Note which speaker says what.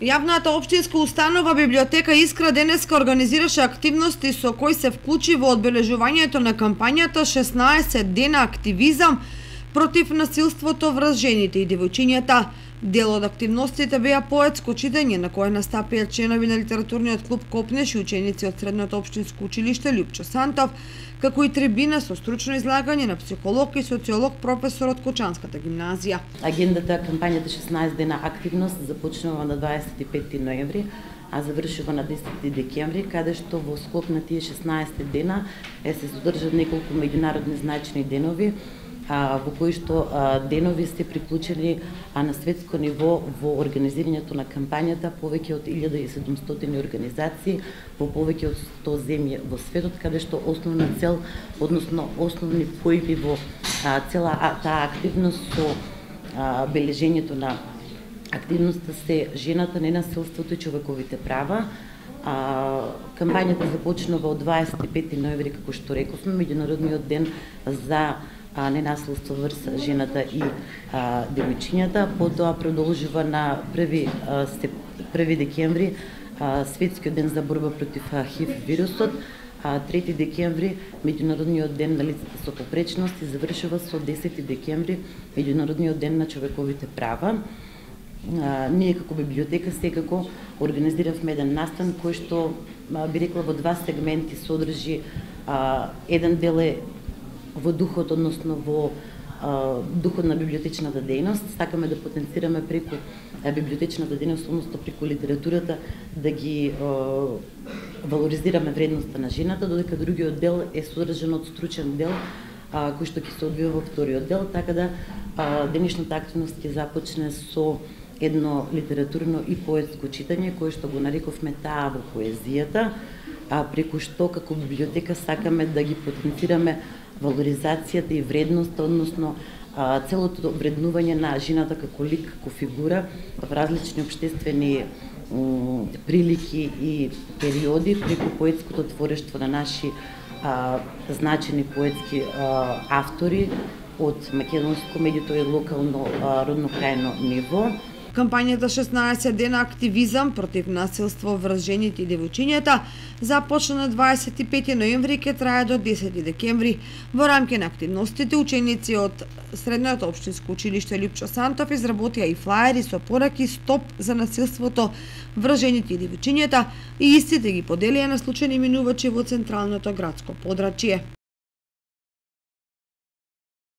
Speaker 1: Јавната општинска установа библиотека Искра денеска организираше активности со кои се вклучи во одбележувањето на кампањата 16 дена активизам против насилството врз жените и девојчињата. Дел од активностите беа поетско читање на кое настапија членови на литературниот клуб Копнеш и ученици од Средното општинско училиште Лјупчо Сантов, како и трибина со стручно излагање на психолог и социолог професор од Кочанската гимназија.
Speaker 2: Агендата кампањата 16 дена активност започнува на 25 ноември, а завршува на 10 декември, каде што во скоп на тие 16 дена е се содржат неколку меѓународни значни денови, во кои што денови се приклучени а на светско ниво во организирањето на кампањата повеќе од 1700 организации во повеќе од 100 земји во светот, каде што основна цел, односно основни појми во цела таа активност со бележењето на активноста се жената, ненасилството и човековите права, А, кампањата започнува од 25 ноември, како што рековме, меѓународниот ден за а, ненаследство врз жената и а, девојчињата. Потоа продолжува на први а, 1 декември а, светскиот ден за борба против ХИВ вирусот. А 3 декември меѓународниот ден на лицата со попречност и завршува со 10 декември меѓународниот ден на човековите права. А, ние како библиотека секако организиравме еден настан кој што би рекла во два сегменти содржи а, еден дел е во духот, односно во а, духот на библиотечната дејност. Сакаме да потенцираме преку библиотечната дејност, односно преку литературата, да ги а, валоризираме вредноста на жената, додека другиот дел е содржан од стручен дел, а, кој што ќе се одвива во вториот дел, така да а, денешната активност ќе започне со едно литературно и поетско читање, кое што го нарековме таа во поезијата, а преку што како библиотека сакаме да ги потенцираме валоризацијата и вредноста, односно а, целото вреднување на жената како лик, како фигура во различни обштествени прилики и периоди преку поетското творештво на наши а, значени поетски а, автори од македонско, меѓуто и локално а, родно крајно ниво.
Speaker 1: Кампањата 16 дена активизам против насилство врз жените и девојчињата започна на 25 ноември и ќе трае до 10 декември. Во рамки на активностите ученици од Средното општинско училиште Лјупчо Сантов изработија и флаери со пораки стоп за насилството врз жените и девојчињата и истите ги поделија на случајни минувачи во централното градско подрачје.